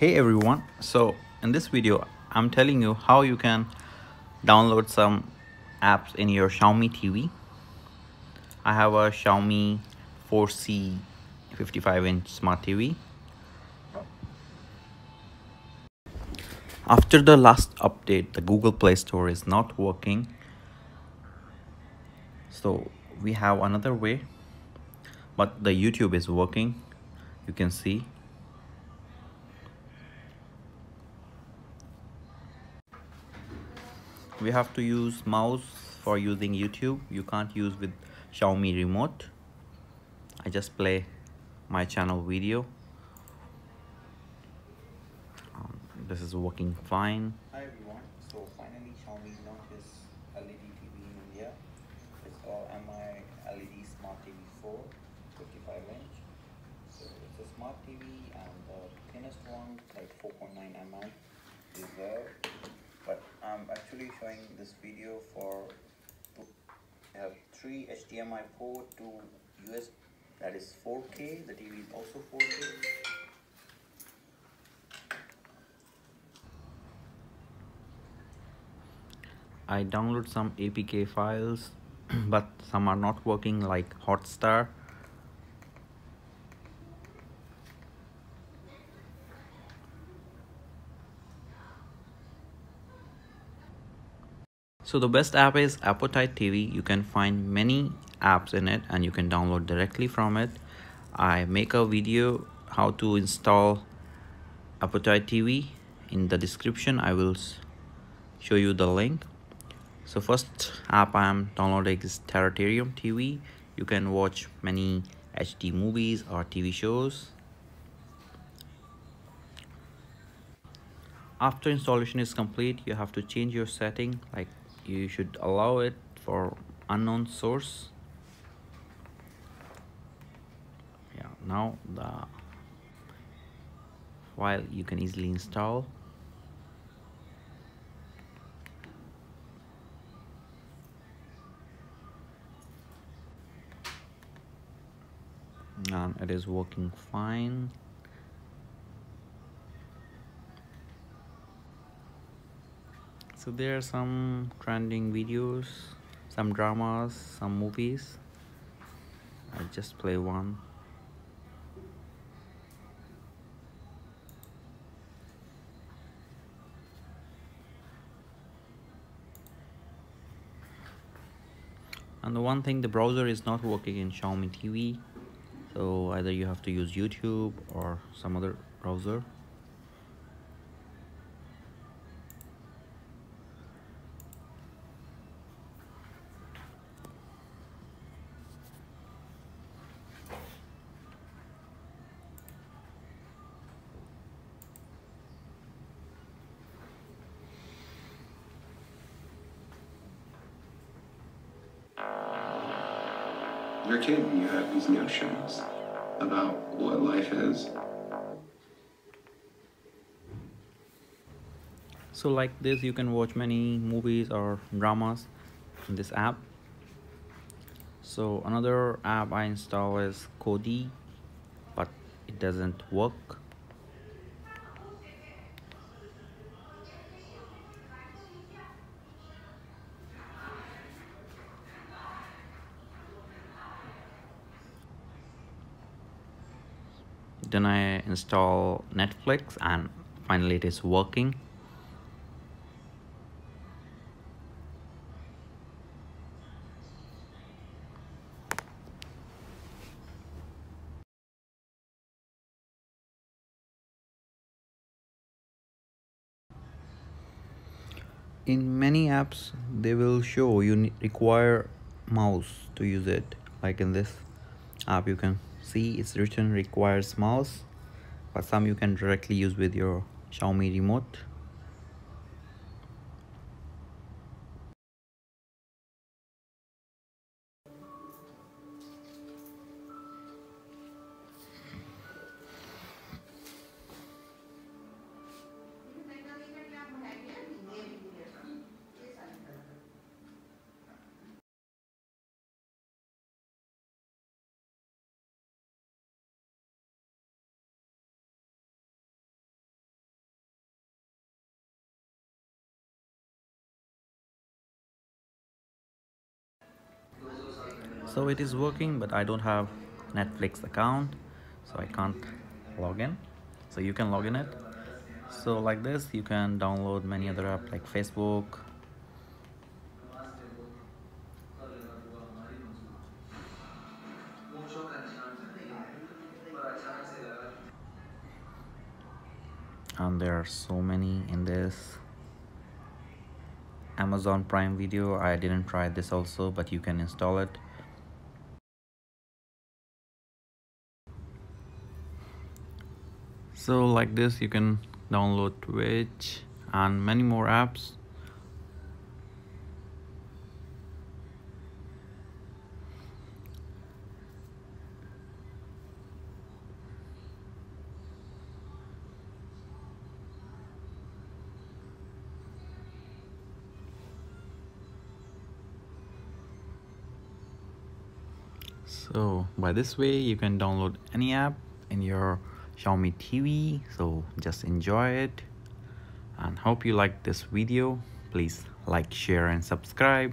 hey everyone. So in this video i'm telling you how you can download some apps in your xiaomi tv i have a xiaomi 4c 55 inch smart tv after the last update the google play store is not working. So we have another way but the youtube is working. You can see we have to use mouse for using YouTube you can't use with Xiaomi remote I just play my channel video um, this is working fine Hi everyone, so finally Xiaomi launched its LED TV in India. It's called MI LED Smart TV 4, 55 inch. So it's a smart TV and the thinnest one, like 4.9 mm, is there. I'm actually showing this video for have three HDMI port, two US that is 4K. The TV is also 4K. I download some APK files but some are not working like Hotstar So the best app is Aptoide TV. You can find many apps in it and you can download directly from it. I make a video how to install Aptoide TV. In the description, I will show you the link. So first app I am downloading is Terraterium TV. You can watch many HD movies or TV shows. After installation is complete, you have to change your setting like you should allow it for unknown source. Yeah now the file you can easily install. And it is working fine so there are some trending videos some dramas some movies. I just play one. And the one thing the browser is not working in Xiaomi TV so either you have to use YouTube or some other browser You're a kid and you have these notions about what life is. so like this you can watch many movies or dramas in this app so another app i install is kodi but it doesn't work then I install Netflix and finally it is working. In many apps they will show you require mouse to use it. Like in this app you can see it's written requires mouse but some you can directly use with your Xiaomi remote so it is working but i don't have netflix account so i can't log in. So you can log in it. So like this you can download many other app like facebook. And there are so many in this. Amazon prime video i didn't try this also but you can install it so like this you can download twitch and many more apps. So by this way you can download any app in your Xiaomi TV so just enjoy it. And hope you like this video. Please like share and subscribe